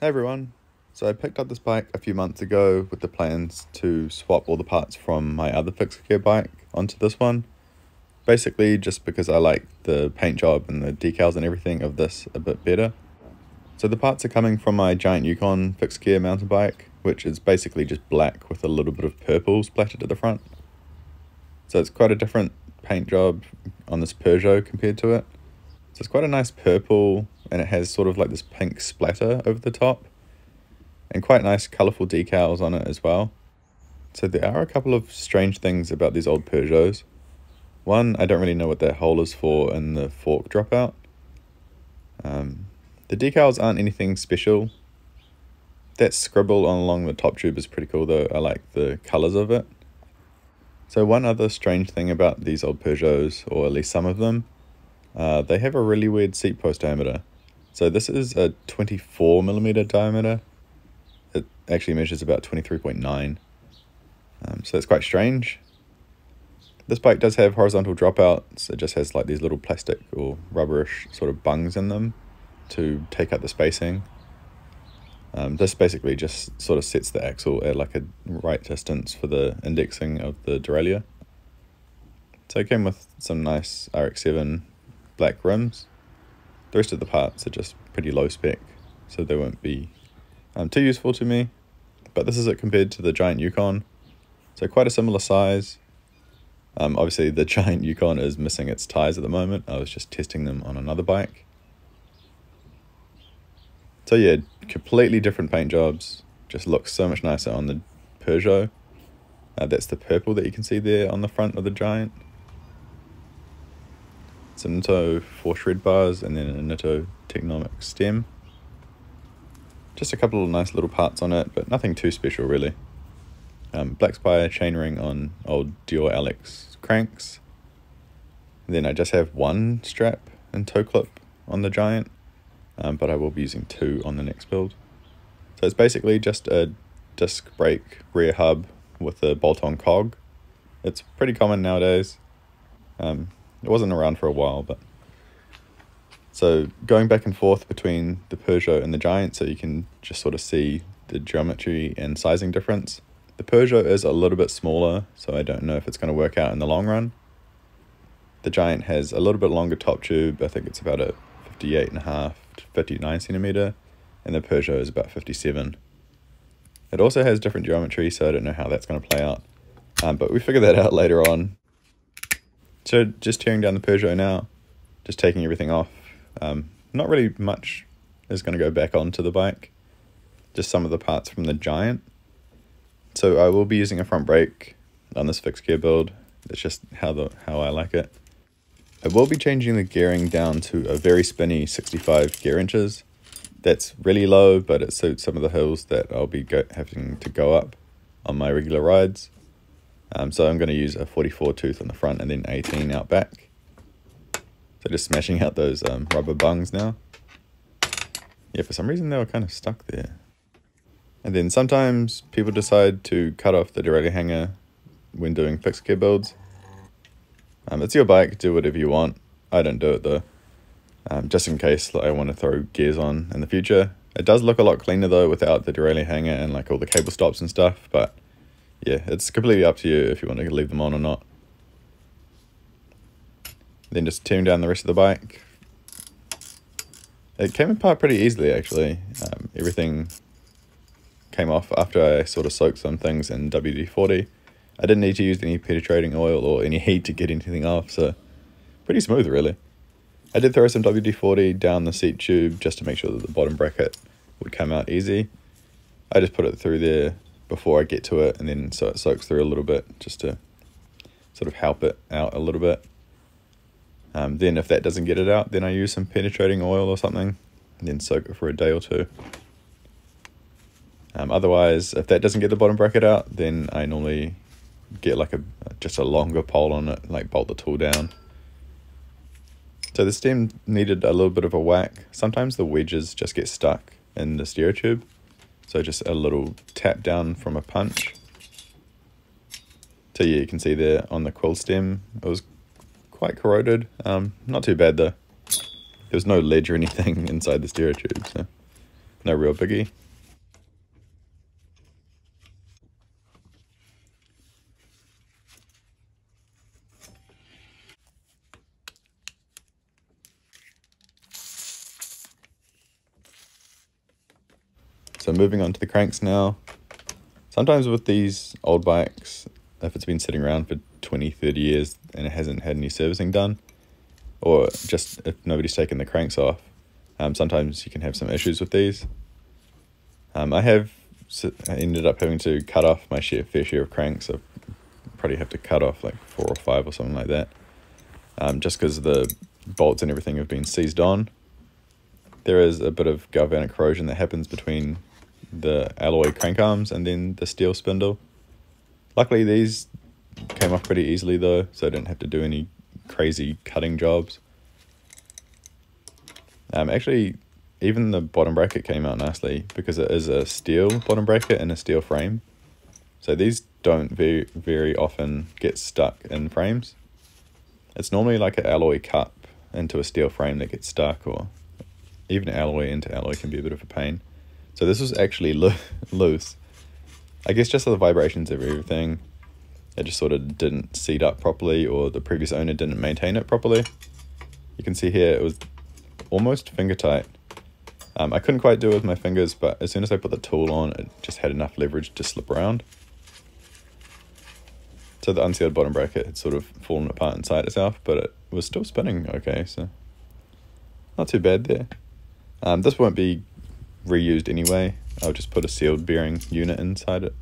Hey everyone. So I picked up this bike a few months ago with the plans to swap all the parts from my other fixed gear bike onto this one. Basically just because I like the paint job and the decals and everything of this a bit better. So the parts are coming from my Giant Yukon fixed gear mountain bike, which is basically just black with a little bit of purple splattered at the front. So it's quite a different paint job on this Peugeot compared to it. It's quite a nice purple and it has sort of like this pink splatter over the top and quite nice colourful decals on it as well. So there are a couple of strange things about these old Peugeots. One, I don't really know what that hole is for in the fork dropout. Um, the decals aren't anything special. That scribble on along the top tube is pretty cool though. I like the colours of it. So one other strange thing about these old Peugeots, or at least some of them, uh, they have a really weird seat post diameter. So this is a 24 millimeter diameter. It actually measures about 23.9. Um, so that's quite strange. This bike does have horizontal dropouts. It just has like these little plastic or rubberish sort of bungs in them to take up the spacing. Um, this basically just sort of sets the axle at like a right distance for the indexing of the derailleur. So it came with some nice RX-7 black rims. The rest of the parts are just pretty low spec, so they won't be um, too useful to me. But this is it compared to the Giant Yukon. So quite a similar size. Um, obviously, the Giant Yukon is missing its tires at the moment. I was just testing them on another bike. So yeah, completely different paint jobs. Just looks so much nicer on the Peugeot. Uh, that's the purple that you can see there on the front of the Giant some Nitto 4 shred bars and then a Nitto Technomic stem. Just a couple of nice little parts on it, but nothing too special really. Um, Blackspire chainring on old Deore LX cranks. And then I just have one strap and toe clip on the Giant, um, but I will be using two on the next build. So it's basically just a disc brake rear hub with a bolt-on cog. It's pretty common nowadays. Um, it wasn't around for a while, but so going back and forth between the Peugeot and the Giant, so you can just sort of see the geometry and sizing difference. The Peugeot is a little bit smaller, so I don't know if it's going to work out in the long run. The Giant has a little bit longer top tube. I think it's about a 58 and a half to 59 centimeter, and the Peugeot is about 57. It also has different geometry, so I don't know how that's going to play out. Um, but we figure that out later on. So just tearing down the Peugeot now, just taking everything off. Um, not really much is going to go back onto the bike. Just some of the parts from the Giant. So I will be using a front brake on this fixed gear build. It's just how the how I like it. I will be changing the gearing down to a very spinny 65 gear inches. That's really low, but it suits some of the hills that I'll be having to go up on my regular rides. Um, so I'm going to use a 44 tooth on the front and then 18 out back. So just smashing out those um, rubber bungs now. Yeah, for some reason they were kind of stuck there. And then sometimes people decide to cut off the derailleur hanger when doing fixed gear builds. Um, it's your bike, do whatever you want. I don't do it though. Um, just in case like, I want to throw gears on in the future. It does look a lot cleaner though without the derailleur hanger and like all the cable stops and stuff, but yeah, it's completely up to you if you want to leave them on or not. Then just tune down the rest of the bike. It came apart pretty easily actually. Um, everything came off after I sort of soaked some things in WD-40. I didn't need to use any penetrating oil or any heat to get anything off, so pretty smooth really. I did throw some WD-40 down the seat tube just to make sure that the bottom bracket would come out easy. I just put it through there before I get to it, and then so it soaks through a little bit just to sort of help it out a little bit. Um, then if that doesn't get it out, then I use some penetrating oil or something, and then soak it for a day or two. Um, otherwise, if that doesn't get the bottom bracket out, then I normally get like a just a longer pole on it, like bolt the tool down. So the stem needed a little bit of a whack. Sometimes the wedges just get stuck in the steerer tube. So just a little tap down from a punch. So yeah, you can see there on the quill stem, it was quite corroded. Um, not too bad though. There was no ledge or anything inside the steerer tube, so no real biggie. So moving on to the cranks now. Sometimes with these old bikes, if it's been sitting around for 20, 30 years and it hasn't had any servicing done, or just if nobody's taken the cranks off, um, sometimes you can have some issues with these. Um, I have I ended up having to cut off my share, fair share of cranks. I probably have to cut off like four or five or something like that, um, just because the bolts and everything have been seized on. There is a bit of galvanic corrosion that happens between the alloy crank arms and then the steel spindle. Luckily, these came off pretty easily though, so I didn't have to do any crazy cutting jobs. Um, actually, even the bottom bracket came out nicely because it is a steel bottom bracket and a steel frame. So these don't very very often get stuck in frames. It's normally like an alloy cup into a steel frame that gets stuck, or even alloy into alloy can be a bit of a pain. So this was actually lo- loose. I guess just the vibrations of everything. It just sort of didn't seat up properly, or the previous owner didn't maintain it properly. You can see here it was almost finger tight. Um, I couldn't quite do it with my fingers, but as soon as I put the tool on, it just had enough leverage to slip around. So the unsealed bottom bracket had sort of fallen apart inside itself, but it was still spinning okay, so not too bad there. Um, this won't be reused anyway. I'll just put a sealed bearing unit inside it.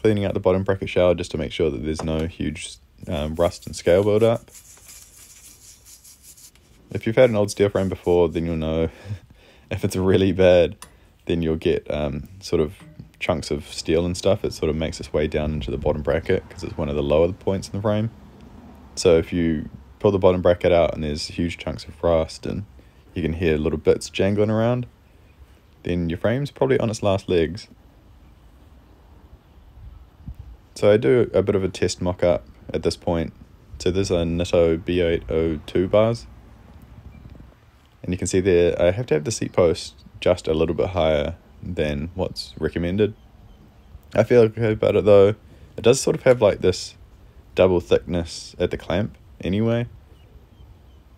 Cleaning out the bottom bracket shell just to make sure that there's no huge um, rust and scale build up. If you've had an old steel frame before, then you'll know if it's really bad, then you'll get um, sort of chunks of steel and stuff. It sort of makes its way down into the bottom bracket because it's one of the lower points in the frame. So if you pull the bottom bracket out and there's huge chunks of rust and you can hear little bits jangling around, then your frame's probably on its last legs. So I do a bit of a test mock-up at this point. So there's a Nitto B802 bars. And you can see there, I have to have the seat post just a little bit higher than what's recommended. I feel okay about it though. It does sort of have like this double thickness at the clamp anyway.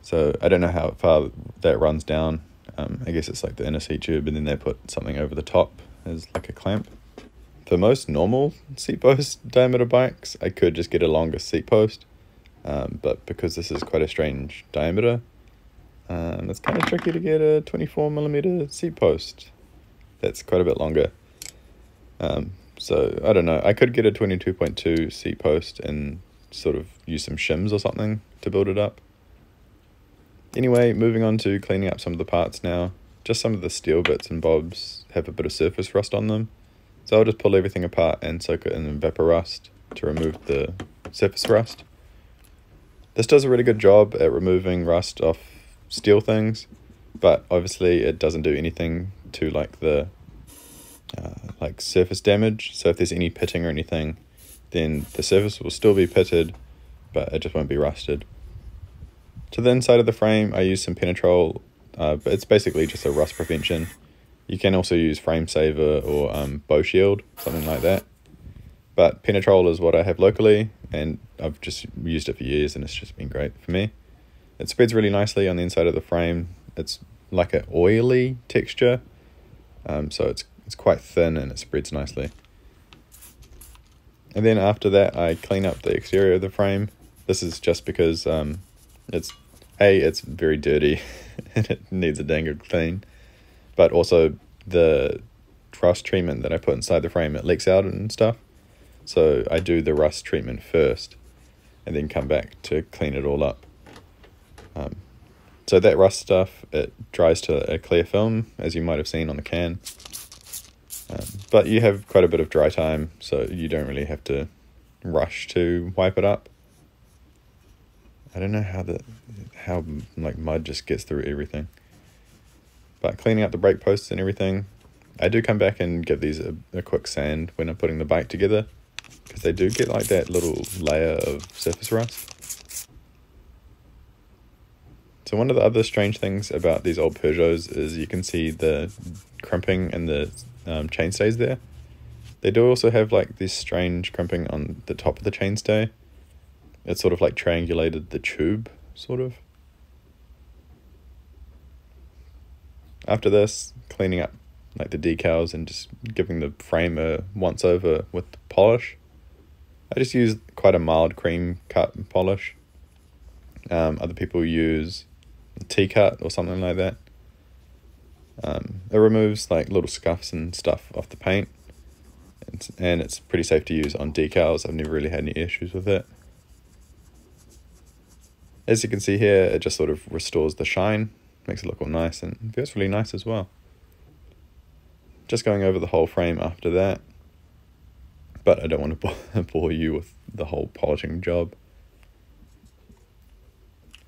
So I don't know how far that runs down. Um, I guess it's like the inner seat tube, and then they put something over the top as like a clamp. For most normal seat post diameter bikes, I could just get a longer seat post, um, but because this is quite a strange diameter, um, it's kind of tricky to get a 24 millimeter seat post. That's quite a bit longer. Um, so I don't know. I could get a 22.2 seat post and sort of use some shims or something to build it up. Anyway, moving on to cleaning up some of the parts now. Just some of the steel bits and bobs have a bit of surface rust on them. So I'll just pull everything apart and soak it in Evapo-Rust to remove the surface rust. This does a really good job at removing rust off steel things, but obviously it doesn't do anything to like the uh, like surface damage. So if there's any pitting or anything, then the surface will still be pitted, but it just won't be rusted. To the inside of the frame, I use some Penetrol, uh, but it's basically just a rust prevention. You can also use Frame Saver or um, Boeshield, something like that. But Penetrol is what I have locally, and I've just used it for years, and it's just been great for me. It spreads really nicely on the inside of the frame. It's like an oily texture, um, so it's it's quite thin and it spreads nicely. And then after that, I clean up the exterior of the frame. This is just because um, it's a, it's very dirty and it needs a dang good clean. But also the rust treatment that I put inside the frame, it leaks out and stuff. So I do the rust treatment first and then come back to clean it all up. Um, so that rust stuff, it dries to a clear film, as you might have seen on the can. Um, but you have quite a bit of dry time, so you don't really have to rush to wipe it up. I don't know how the how like mud just gets through everything. But cleaning up the brake posts and everything, I do come back and give these a, a quick sand when I'm putting the bike together because they do get like that little layer of surface rust. So So one of the other strange things about these old Peugeots is you can see the crimping and the um, chainstays there. They do also have like this strange crimping on the top of the chainstay. It's sort of like triangulated the tube, sort of. After this, cleaning up like the decals and just giving the frame a once over with polish. I just use quite a mild cream cut polish. Um, other people use T-cut or something like that. Um, it removes like little scuffs and stuff off the paint. And it's pretty safe to use on decals. I've never really had any issues with it. As you can see here, it just sort of restores the shine, makes it look all nice, and feels really nice as well. Just going over the whole frame after that, but I don't want to bore you with the whole polishing job.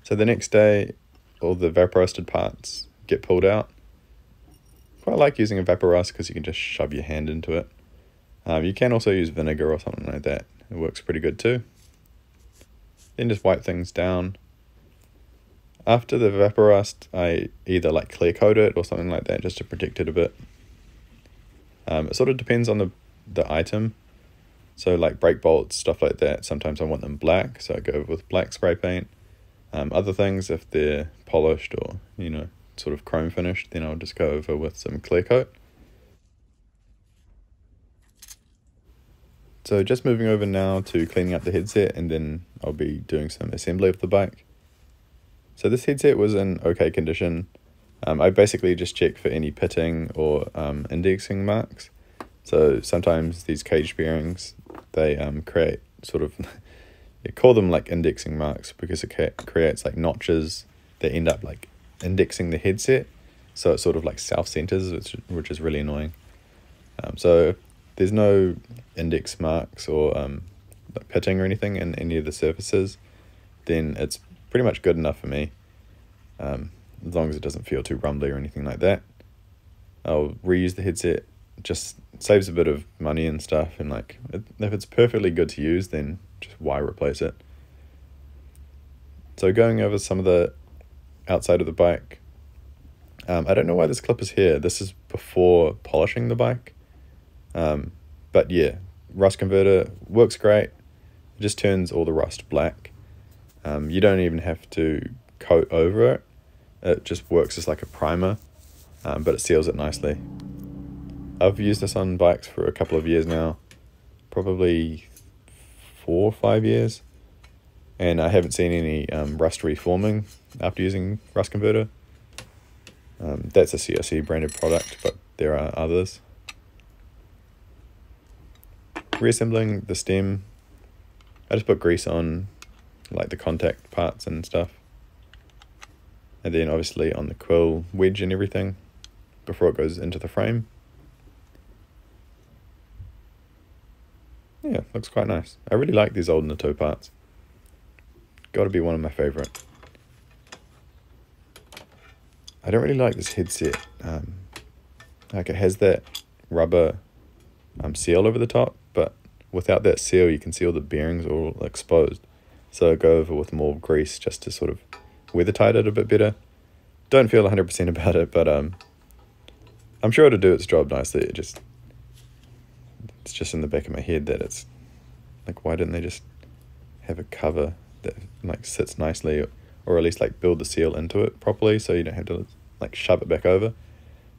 So the next day, all the vaporized parts get pulled out. Quite like using Evapo-Rust because you can just shove your hand into it. Um, you can also use vinegar or something like that. It works pretty good too. Then just wipe things down. After the Evapo-Rust, I either like clear coat it or something like that just to protect it a bit. Um, it sort of depends on the, the item. So like brake bolts, stuff like that, sometimes I want them black, so I go with black spray paint. Um, other things, if they're polished or, you know, sort of chrome finished, then I'll just go over with some clear coat. So just moving over now to cleaning up the headset and then I'll be doing some assembly of the bike. So this headset was in okay condition. Um, I basically just check for any pitting or um, indexing marks. So sometimes these cage bearings, they um, create sort of, they call them like indexing marks because it creates like notches that end up like indexing the headset. So it sort of like self-centers, which, which is really annoying. Um, so there's no index marks or um, pitting or anything in any of the surfaces, then it's pretty much good enough for me. Um, as long as it doesn't feel too rumbly or anything like that. I'll reuse the headset. Just saves a bit of money and stuff. And like, if it's perfectly good to use, then just why replace it? So going over some of the outside of the bike. Um, I don't know why this clip is here. This is before polishing the bike. Um, but yeah, rust converter works great. It just turns all the rust black. Um, you don't even have to coat over it. It just works as like a primer, um, but it seals it nicely. I've used this on bikes for a couple of years now, probably four or five years, and I haven't seen any um, rust reforming after using Rust Converter. Um, that's a CRC branded product, but there are others. Reassembling the stem, I just put grease on like the contact parts and stuff. And then obviously on the quill wedge and everything before it goes into the frame. Yeah, looks quite nice. I really like these old Nitto parts. Got to be one of my favorite. I don't really like this headset. Um, like it has that rubber um, seal over the top, but without that seal, you can see all the bearings all exposed. So go over with more grease just to sort of weather tight it a bit better. Don't feel 100% about it, but um, I'm sure it'll do its job nicely. It just, it's just in the back of my head that it's like, why didn't they just have a cover that like sits nicely or at least like build the seal into it properly so you don't have to like shove it back over.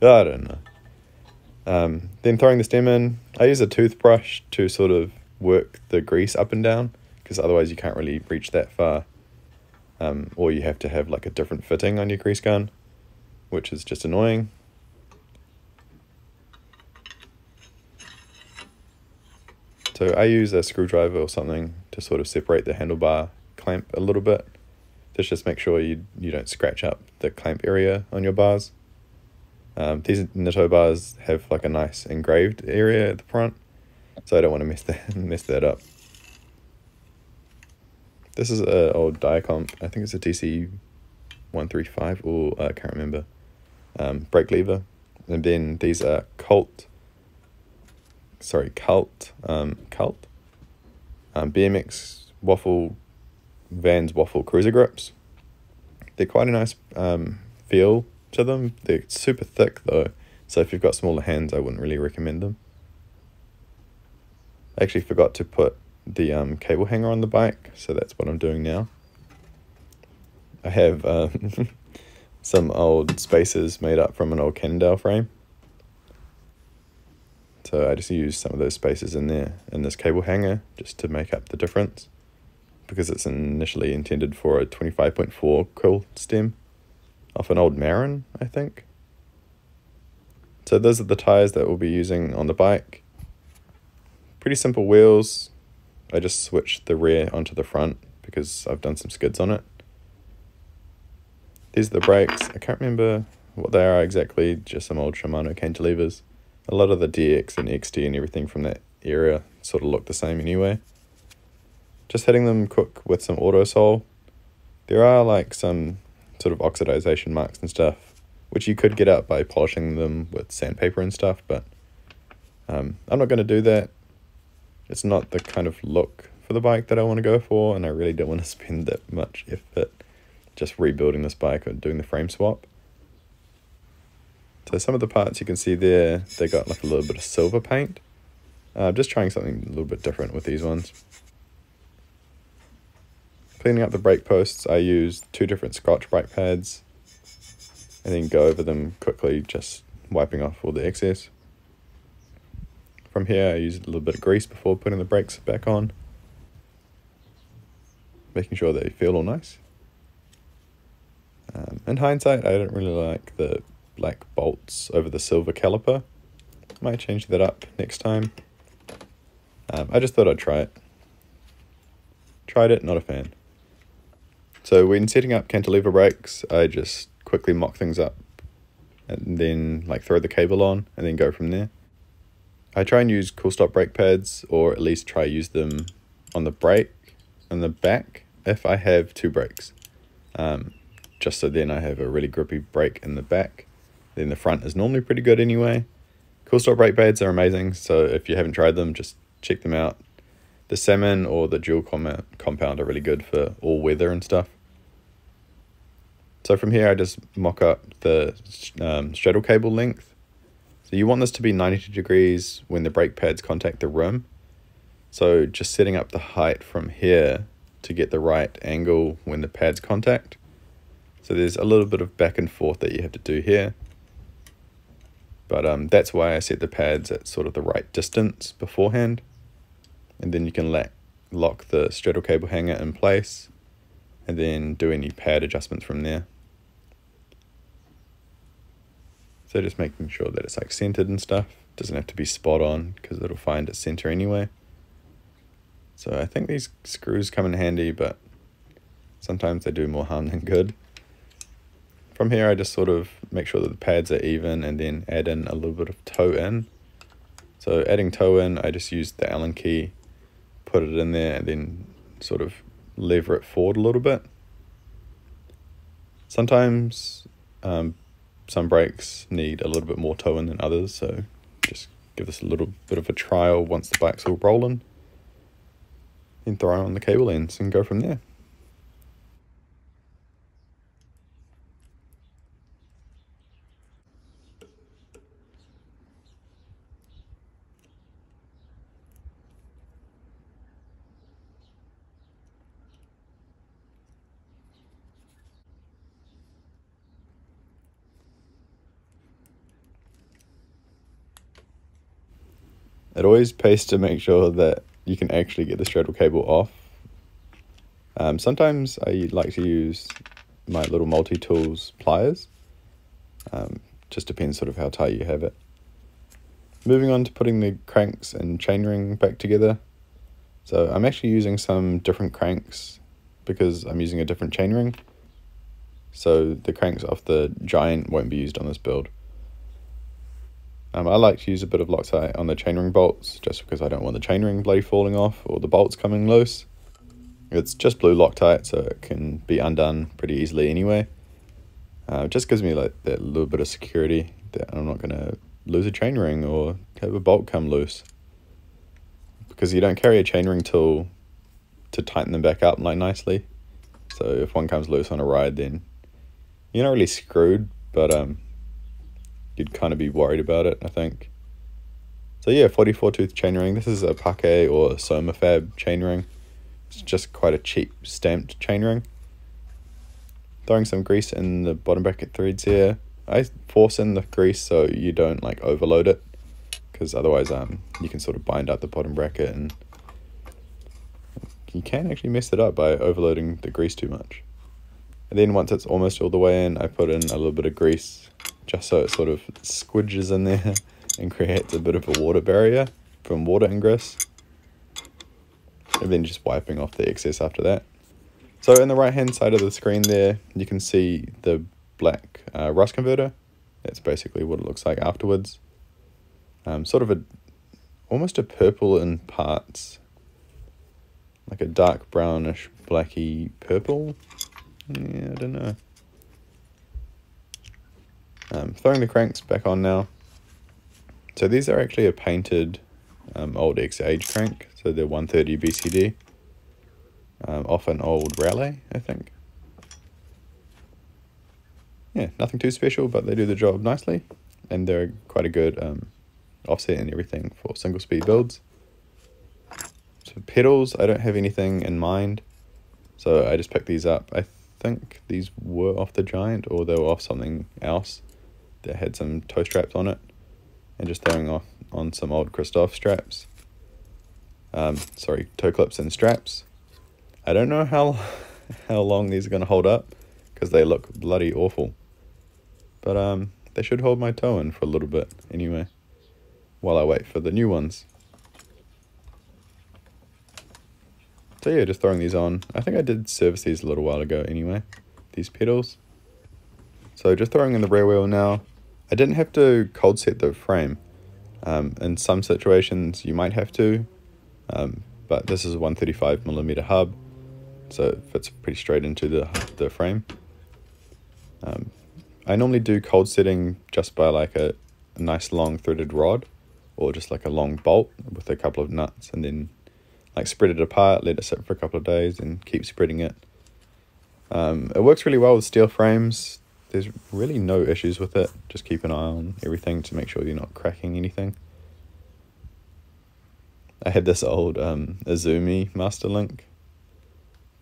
I don't know. Um, then throwing the stem in, I use a toothbrush to sort of work the grease up and down because otherwise you can't really reach that far. Um, or you have to have like a different fitting on your grease gun, which is just annoying. So I use a screwdriver or something to sort of separate the handlebar clamp a little bit to just make sure you, you don't scratch up the clamp area on your bars. Um, these Nitto bars have like a nice engraved area at the front, so I don't want to mess that, mess that up. This is an old Diacompe, I think it's a DC-135 or I can't remember, um, brake lever. And then these are Colt, sorry, Cult, um, Cult, um, BMX waffle Vans Waffle Cruiser Grips. They're quite a nice um, feel to them. They're super thick though, so if you've got smaller hands, I wouldn't really recommend them. I actually forgot to put the um, cable hanger on the bike, so that's what I'm doing now. I have um, some old spacers made up from an old Cannondale frame. So I just used some of those spacers in there in this cable hanger just to make up the difference because it's initially intended for a 25.4 quill stem off an old Marin, I think. So those are the tires that we'll be using on the bike. Pretty simple wheels. I just switched the rear onto the front because I've done some skids on it. These are the brakes. I can't remember what they are exactly, just some old Shimano cantilevers. A lot of the DX and XT and everything from that era sort of look the same anyway. Just hitting them quick with some Autosol. There are like some sort of oxidization marks and stuff, which you could get out by polishing them with sandpaper and stuff, but um, I'm not going to do that. It's not the kind of look for the bike that I want to go for, and I really don't want to spend that much effort just rebuilding this bike or doing the frame swap. So some of the parts you can see there, they got like a little bit of silver paint. Uh, just trying something a little bit different with these ones. Cleaning up the brake posts, I used two different Scotch-Brite pads and then go over them quickly, just wiping off all the excess. From here, I used a little bit of grease before putting the brakes back on, making sure they feel all nice. Um, in hindsight, I don't really like the black bolts over the silver caliper. Might change that up next time. Um, I just thought I'd try it. Tried it, not a fan. So when setting up cantilever brakes, I just quickly mock things up and then like throw the cable on and then go from there. I try and use Kool-Stop brake pads or at least try use them on the brake and the back if I have two brakes. Um, just so then I have a really grippy brake in the back. Then the front is normally pretty good anyway. Kool-Stop brake pads are amazing, so if you haven't tried them, just check them out. The Salmon or the Dual Compound are really good for all weather and stuff. So from here, I just mock up the um, straddle cable length. So you want this to be 90 degrees when the brake pads contact the rim. So just setting up the height from here to get the right angle when the pads contact. So there's a little bit of back and forth that you have to do here. But um, that's why I set the pads at sort of the right distance beforehand. And then you can let, lock the straddle cable hanger in place and then do any pad adjustments from there. So just making sure that it's like centered and stuff. Doesn't have to be spot on because it'll find its center anyway. So I think these screws come in handy, but sometimes they do more harm than good. From here, I just sort of make sure that the pads are even and then add in a little bit of toe in. So adding toe in, I just use the Allen key, put it in there and then sort of lever it forward a little bit. Sometimes um, some brakes need a little bit more toe in than others, so just give this a little bit of a trial once the bike's all rolling. Then throw on the cable ends and go from there. It always pays to make sure that you can actually get the straddle cable off. Um, sometimes I like to use my little multi-tools pliers. Um, just depends sort of how tight you have it. Moving on to putting the cranks and chainring back together. So I'm actually using some different cranks because I'm using a different chainring. So the cranks off the Giant won't be used on this build. Um, I like to use a bit of Loctite on the chainring bolts just because I don't want the chainring blade falling off or the bolts coming loose. It's just blue Loctite so it can be undone pretty easily anyway. Uh, it just gives me like that little bit of security that I'm not going to lose a chainring or have a bolt come loose. Because you don't carry a chainring tool to tighten them back up like nicely. So if one comes loose on a ride then you're not really screwed, but um, you'd kind of be worried about it, I think. So yeah, 44 tooth chainring. This is a Pake or Somafab chainring. It's just quite a cheap stamped chainring. Throwing some grease in the bottom bracket threads here. I force in the grease so you don't like overload it because otherwise um you can sort of bind up the bottom bracket and you can actually mess it up by overloading the grease too much. And then once it's almost all the way in, I put in a little bit of grease just so it sort of squidges in there and creates a bit of a water barrier from water ingress. And then just wiping off the excess after that. So in the right hand side of the screen there, you can see the black uh, rust converter. That's basically what it looks like afterwards. Um, sort of a, almost a purple in parts. Like a dark brownish blacky purple. Yeah, I don't know. Um, throwing the cranks back on now. So these are actually a painted um, old Exage crank. So they're 130 BCD. Um, off an old Raleigh, I think. Yeah, nothing too special, but they do the job nicely. And they're quite a good um, offset and everything for single speed builds. So pedals, I don't have anything in mind. So I just picked these up. I think these were off the Giant or they were off something else that had some toe straps on it and just throwing off on some old Christophe straps. Um, sorry, toe clips and straps. I don't know how how long these are going to hold up because they look bloody awful. But um, they should hold my toe in for a little bit anyway while I wait for the new ones. So yeah, just throwing these on. I think I did service these a little while ago anyway, these pedals. So just throwing in the rear wheel now. I didn't have to cold set the frame. Um, in some situations you might have to, um, but this is a 135 millimeter hub, so it fits pretty straight into the, the frame. Um, I normally do cold setting just by like a, a nice long threaded rod or just like a long bolt with a couple of nuts and then like spread it apart, let it sit for a couple of days and keep spreading it. Um, it works really well with steel frames there's really no issues with it. Just keep an eye on everything to make sure you're not cracking anything. I had this old um, Izumi Master Link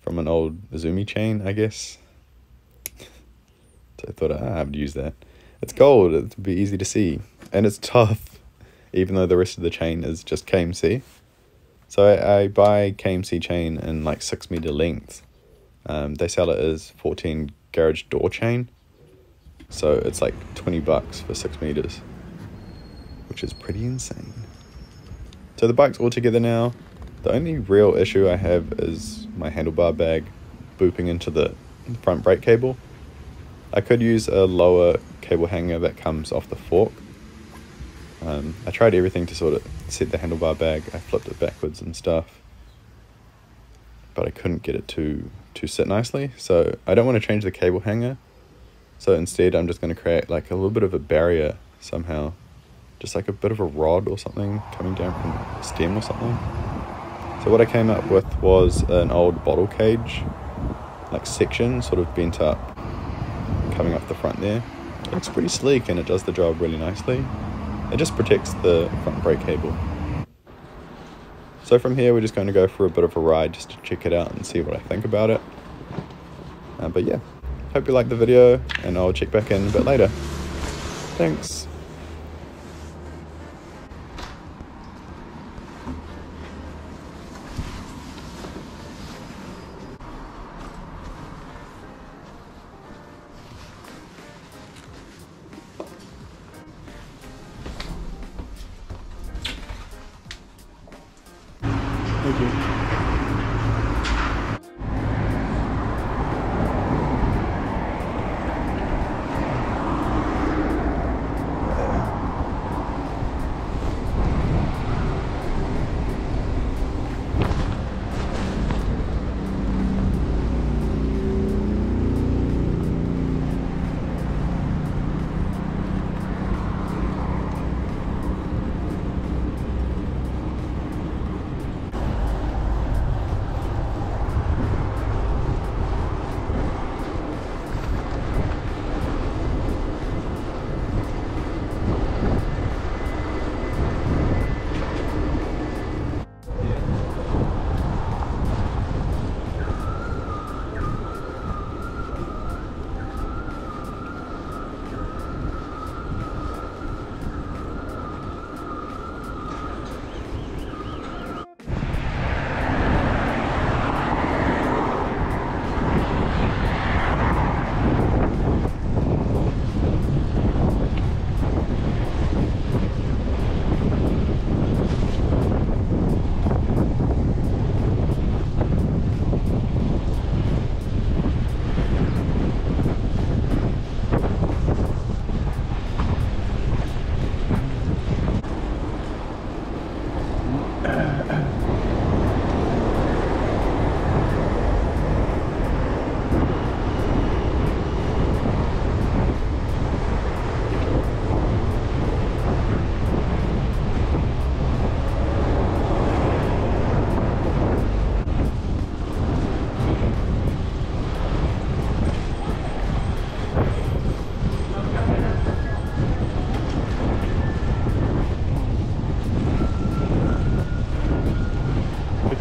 from an old Izumi chain, I guess. so I thought ah, I would use that. It's gold, it'd be easy to see. And it's tough, even though the rest of the chain is just KMC. So I, I buy KMC chain in like 6 meter length. Um, they sell it as 14 garage door chain. So it's like 20 bucks for six meters, which is pretty insane. So the bike's all together now. The only real issue I have is my handlebar bag booping into the front brake cable. I could use a lower cable hanger that comes off the fork. Um, I tried everything to sort of set the handlebar bag. I flipped it backwards and stuff, but I couldn't get it to to sit nicely. So I don't want to change the cable hanger. So instead, I'm just going to create like a little bit of a barrier somehow. Just like a bit of a rod or something coming down from the stem or something. So what I came up with was an old bottle cage, like section, sort of bent up, coming up the front there. It looks pretty sleek and it does the job really nicely. It just protects the front brake cable. So from here, we're just going to go for a bit of a ride just to check it out and see what I think about it. Uh, but yeah, Hope you liked the video, and I'll check back in a bit later. Thanks.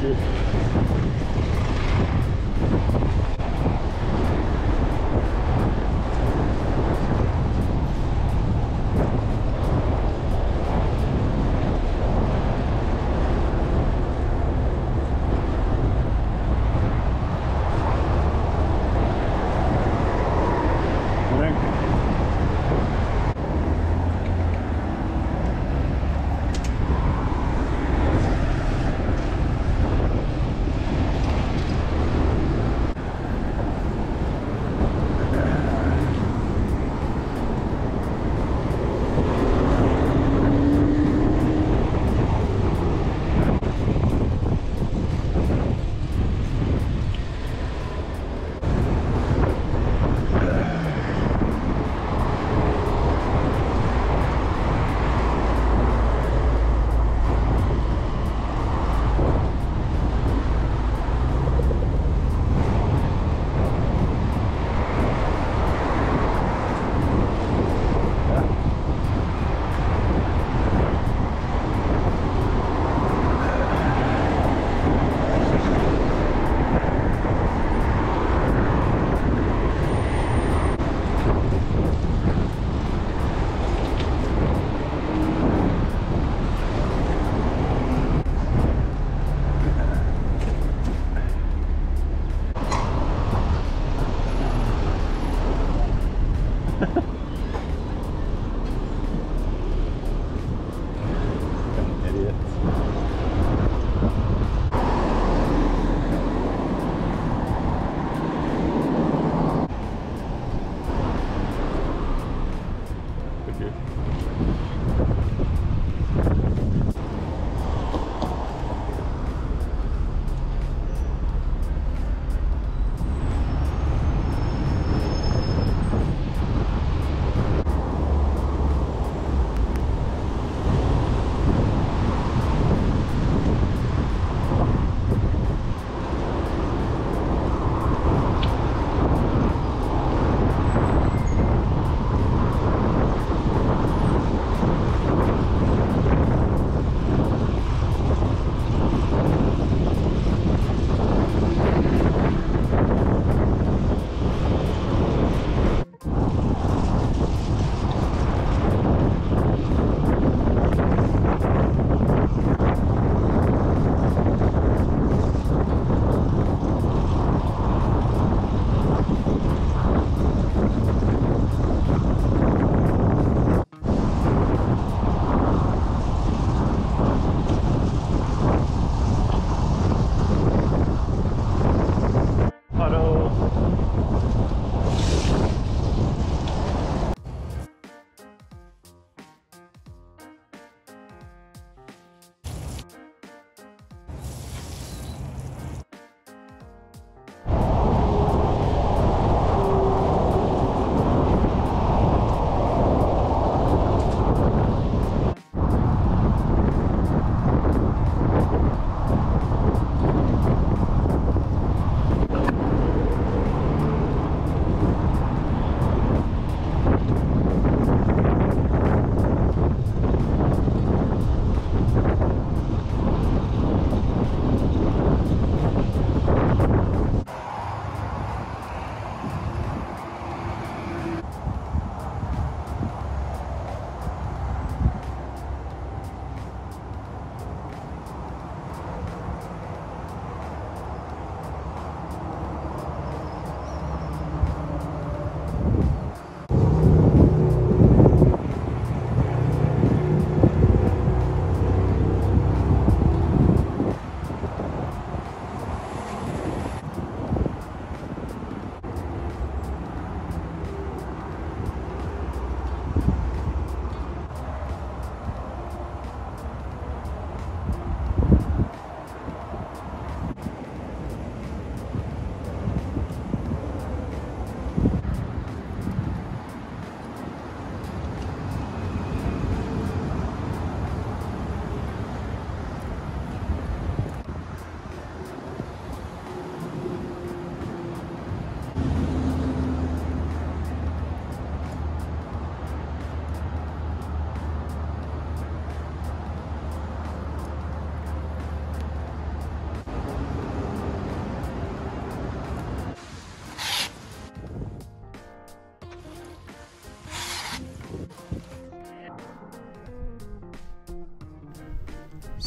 Thank you.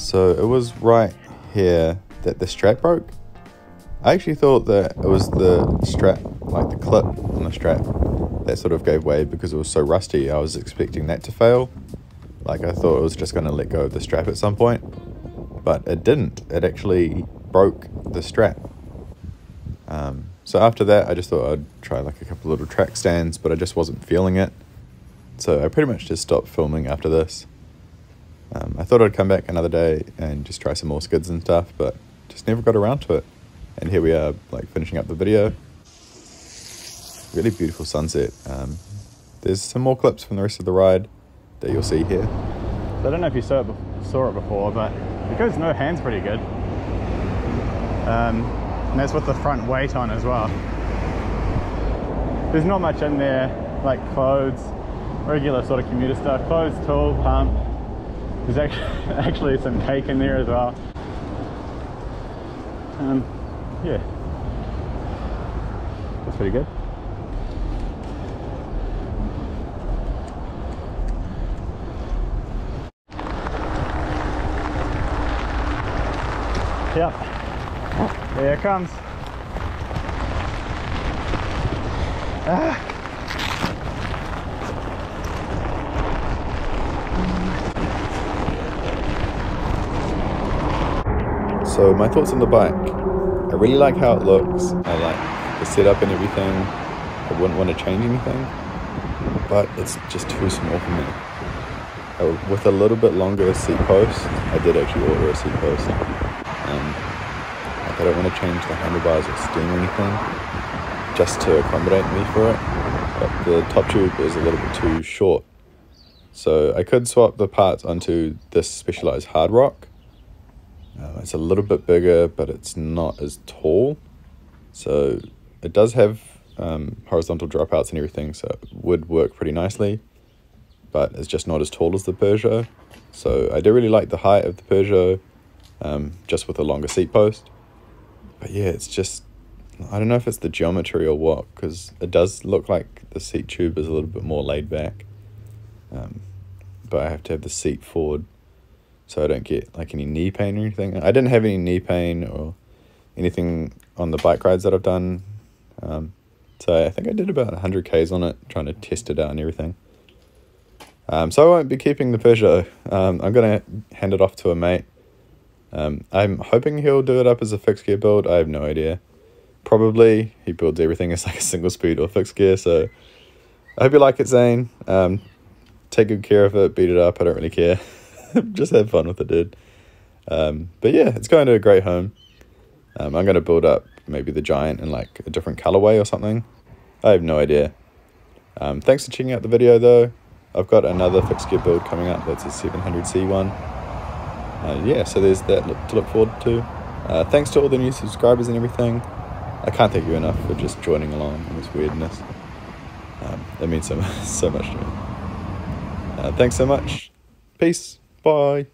So it was right here that the strap broke. I actually thought that it was the strap, like the clip on the strap, that sort of gave way because it was so rusty. I was expecting that to fail. Like I thought it was just going to let go of the strap at some point, but it didn't. It actually broke the strap. Um, so after that, I just thought I'd try like a couple little track stands, but I just wasn't feeling it. So I pretty much just stopped filming after this. Um, I thought I'd come back another day and just try some more skids and stuff, but just never got around to it. And here we are, like finishing up the video. Really beautiful sunset. Um, there's some more clips from the rest of the ride that you'll see here. So I don't know if you saw it, saw it before, but it goes no hands pretty good. Um, and that's with the front weight on as well. There's not much in there, like clothes, regular sort of commuter stuff, clothes, tool, pump, there's actually, actually some cake in there as well. Um, yeah, that's pretty good. Yep, there it comes. Ah. So my thoughts on the bike. I really like how it looks. I like the setup and everything. I wouldn't want to change anything, but it's just too small for me. Uh, with a little bit longer seat post, I did actually order a seat post. Um, I don't want to change the handlebars or stem or anything, just to accommodate me for it. But the top tube is a little bit too short, so I could swap the parts onto this Specialized Hardrock uh, it's a little bit bigger, but it's not as tall. So it does have um, horizontal dropouts and everything, so it would work pretty nicely. But it's just not as tall as the Peugeot. So I do really like the height of the Peugeot, um, just with a longer seat post. But yeah, it's just, I don't know if it's the geometry or what, because it does look like the seat tube is a little bit more laid back. Um, but I have to have the seat forward so I don't get like any knee pain or anything. I didn't have any knee pain or anything on the bike rides that I've done. Um, so I think I did about 100 Ks on it, trying to test it out and everything. Um, so I won't be keeping the Peugeot. Um, I'm going to hand it off to a mate. Um, I'm hoping he'll do it up as a fixed gear build. I have no idea. Probably he builds everything as like a single speed or fixed gear. So I hope you like it, Zane. Um, take good care of it, beat it up. I don't really care. just have fun with it, dude. Um, but yeah, it's going to a great home. Um, I'm going to build up maybe the Giant in like a different colorway or something. I have no idea. Um, thanks for checking out the video though. I've got another fixed gear build coming up. That's a 700C one. Uh, yeah, so there's that to look forward to. Uh, thanks to all the new subscribers and everything. I can't thank you enough for just joining along in this weirdness. Um, means so, so much to me. Uh, thanks so much. Peace. Bye.